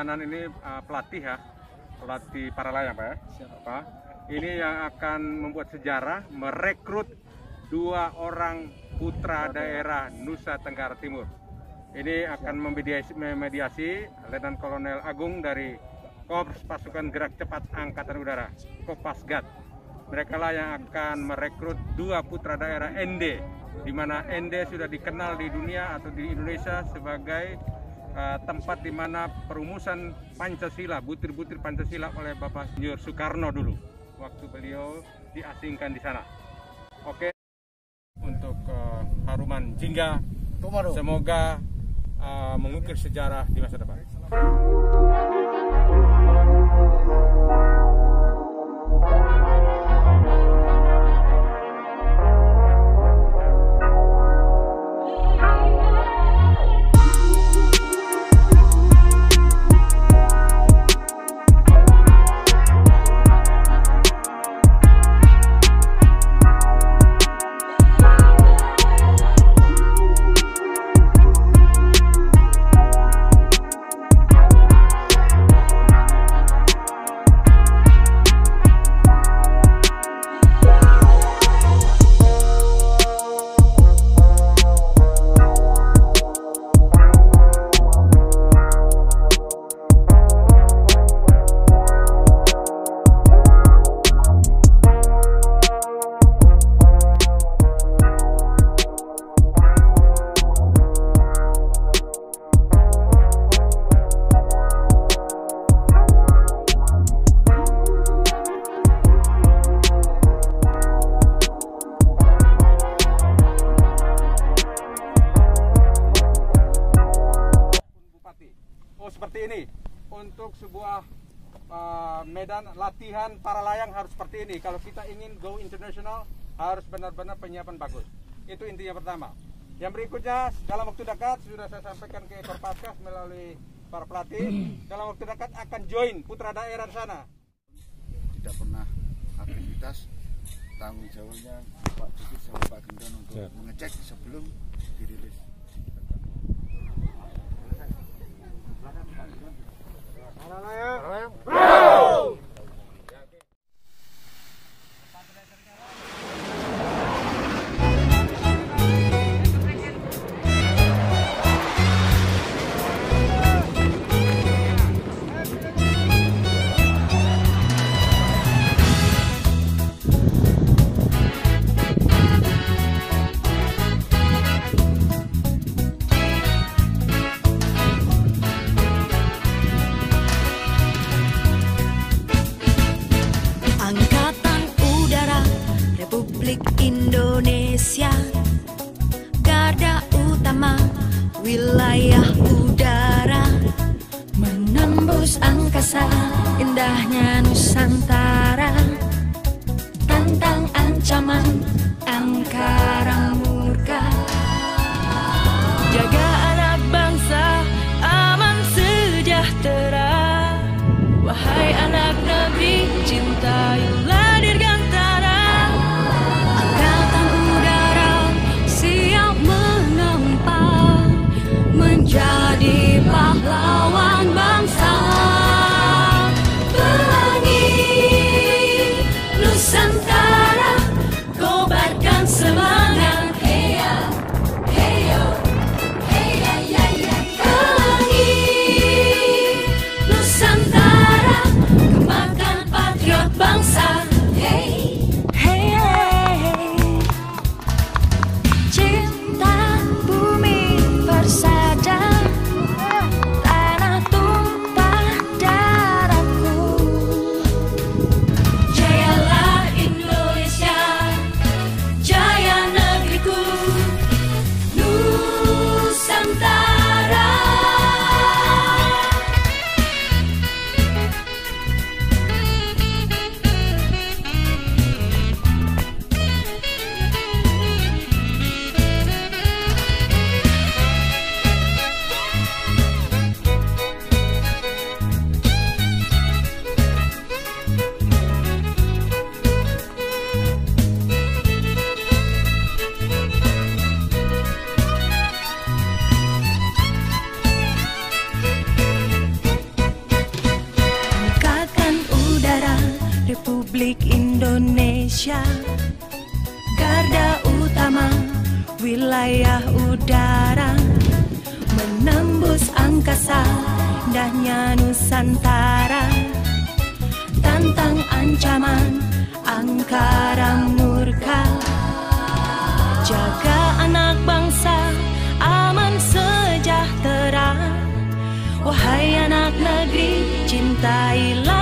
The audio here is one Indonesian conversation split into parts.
kanan ini uh, pelatih ya, pelatih para layang Pak ya. Siapa? Ini yang akan membuat sejarah merekrut dua orang putra daerah Nusa Tenggara Timur. Ini akan memediasi, memediasi Letnan Kolonel Agung dari Korps Pasukan Gerak Cepat Angkatan Udara, Kopasgat. Mereka lah yang akan merekrut dua putra daerah ND, di mana ND sudah dikenal di dunia atau di Indonesia sebagai uh, tempat di mana perumusan Pancasila, butir-butir Pancasila oleh Bapak Insinyur Soekarno dulu, waktu beliau diasingkan di sana. Oke, untuk uh, Haruman Jingga, semoga uh, mengukir sejarah di masa depan. Medan latihan para layang harus seperti ini. Kalau kita ingin go international harus benar-benar penyiapan bagus. Itu intinya pertama. Yang berikutnya dalam waktu dekat sudah saya sampaikan ke Korpaskas melalui para pelatih dalam waktu dekat akan join putra daerah di sana. tidak pernah aktivitas tanggung jawabnya Pak Dukit sama Pak Gendon untuk Siap. mengecek sebelum dirilis. Indahnya Nusantara. Tantang ancaman Angkara perkasa Dahnya Nusantara. Tantang ancaman Angkara murka. Jaga anak bangsa Aman sejahtera. Wahai anak negeri Cintailah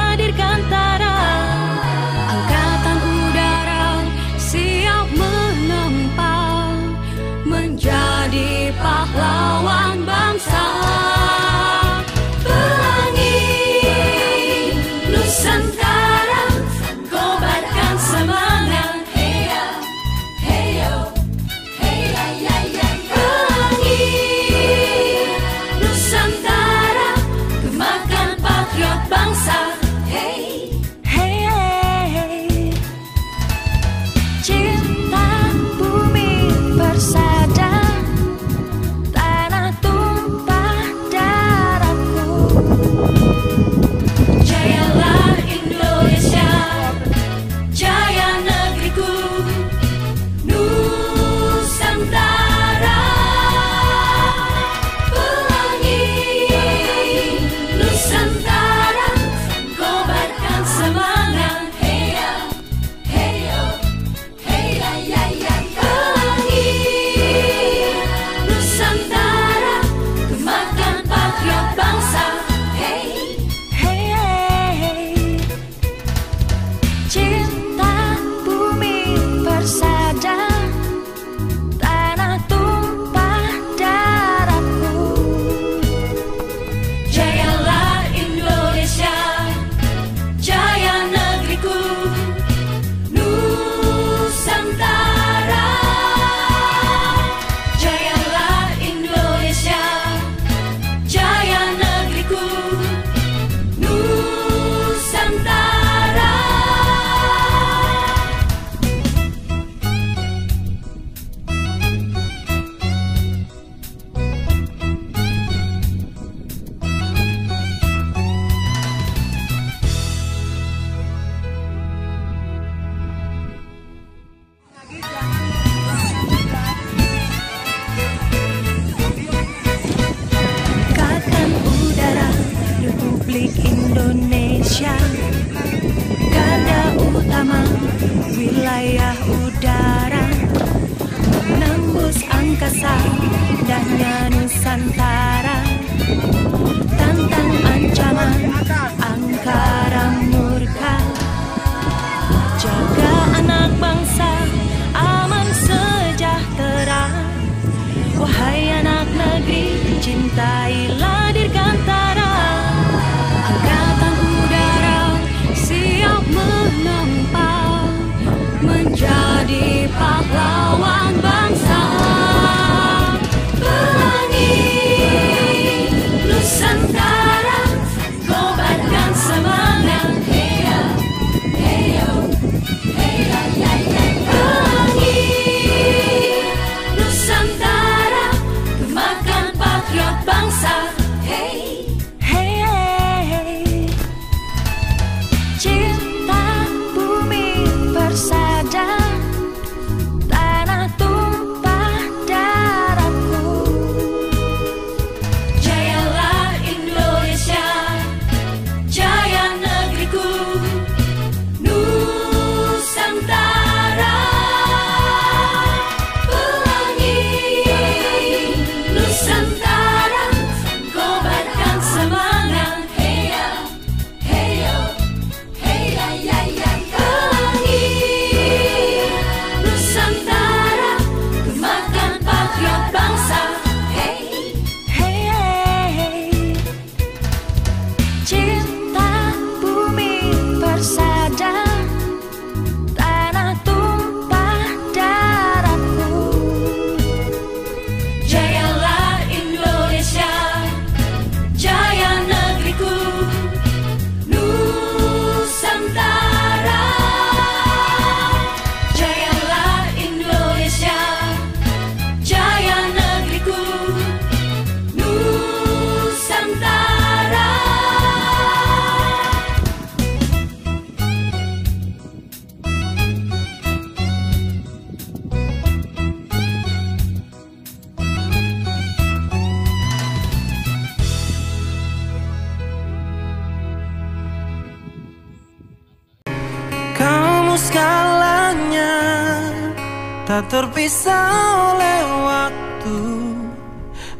Tak terpisah oleh waktu.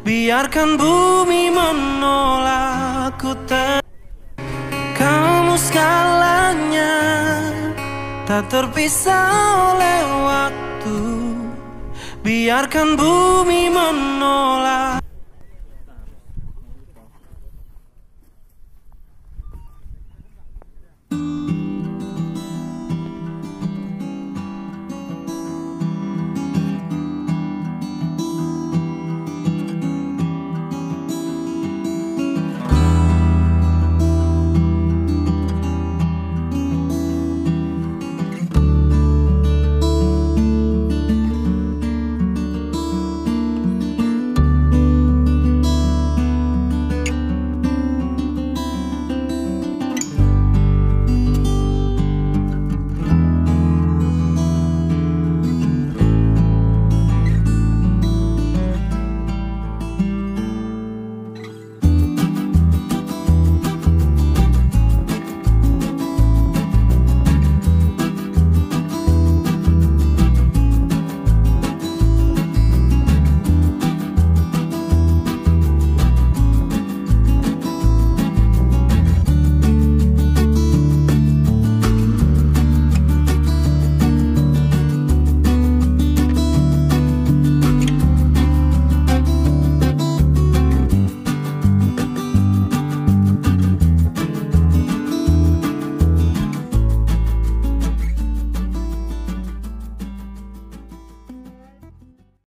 Biarkan bumi menolakku ter Kamu segalanya Tak terpisah oleh waktu. Biarkan bumi menolak